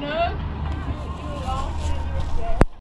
no.